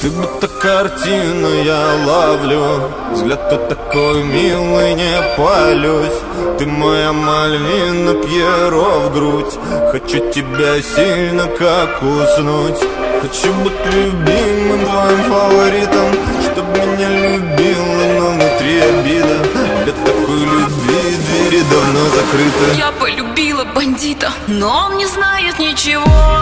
Ты будто картина, я ловлю Взгляд ты такой милый, не палюсь. Ты моя мальвина, пьеро в грудь Хочу тебя сильно как уснуть. Хочу быть любимым твоим фаворитом любви двери давно закрыты. Я полюбила бандита, но он не знает ничего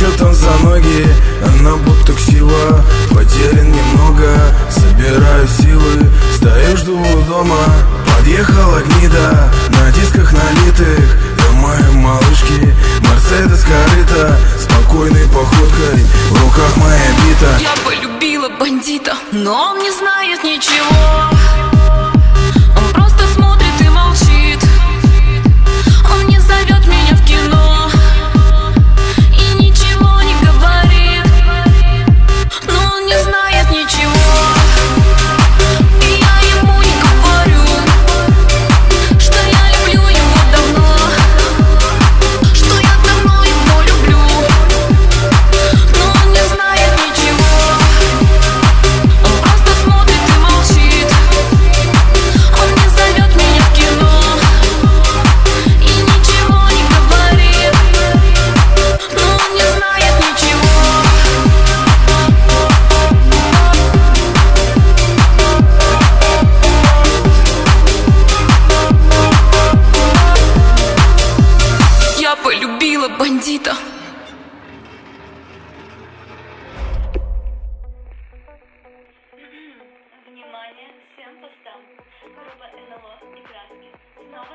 Что там за ноги? Она будто ксила Потерян немного Собираю силы Стою, жду у дома. Подъехала гнида На дисках налитых До малышки. Мерседес корыта Спокойной походкой В руках моя бита. Я полюбила бандита Но он не знает Esposito. Внимание всем постам. Группа НЛО и краски. Снова